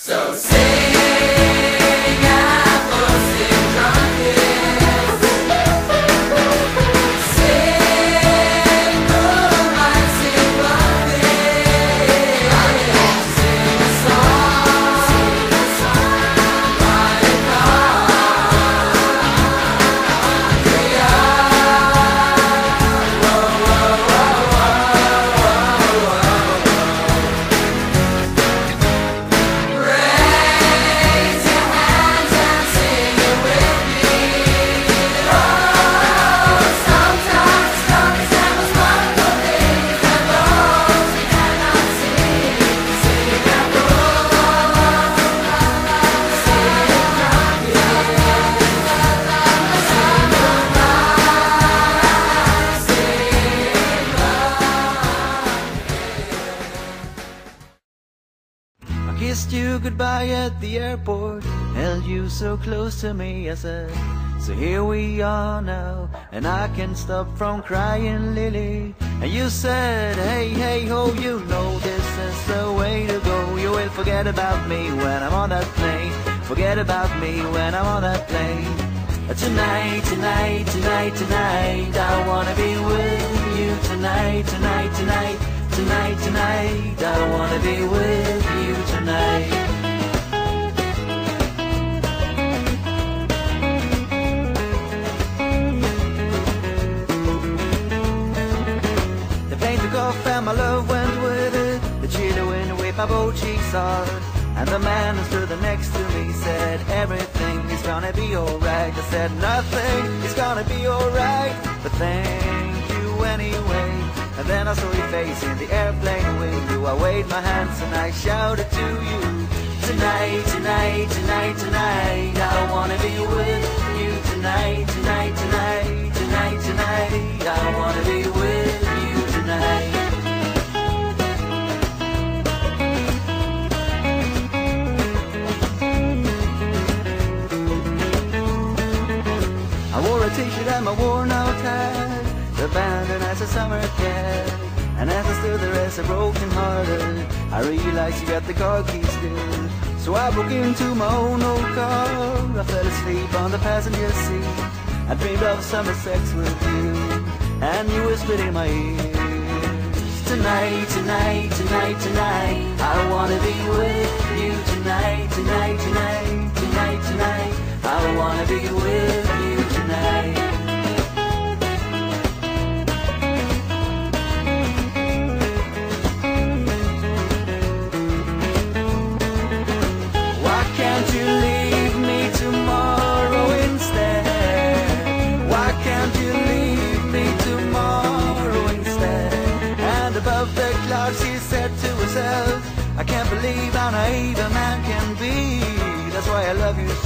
So sing. Goodbye at the airport. Held you so close to me, I said. So here we are now, and I can't stop from crying, Lily. And you said, hey, hey, ho, you know this is the way to go. You will forget about me when I'm on that plane. Forget about me when I'm on that plane. Tonight, tonight, tonight, tonight, I wanna be with you tonight, tonight, tonight, tonight, tonight, I wanna be with you my cheeks hard. And the man who stood next to me said, Everything is gonna be alright. I said, Nothing is gonna be alright. But thank you anyway. And then I saw your face in the airplane window. I waved my hands and I shouted to you. Tonight, tonight, tonight, tonight. I wanna be with wore and my worn out hat Abandoned as a summer cat And as I stood there as a broken hearted I realized you got the car keys still. So I broke into my own old car. I fell asleep on the passenger seat. I dreamed of summer sex with you. And you whispered in my ear Tonight, tonight, tonight, tonight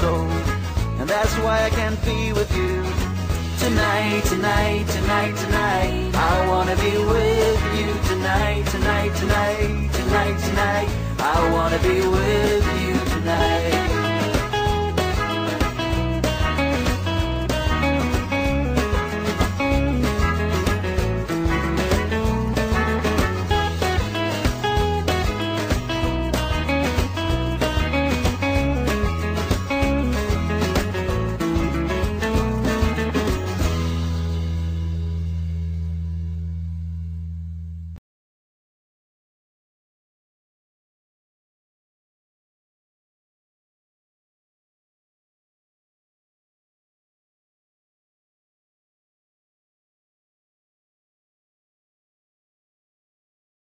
I love you so And that's why I can't be with you. Tonight, tonight, tonight, tonight. I wanna be with you tonight, tonight, tonight, tonight, tonight. I wanna be with you tonight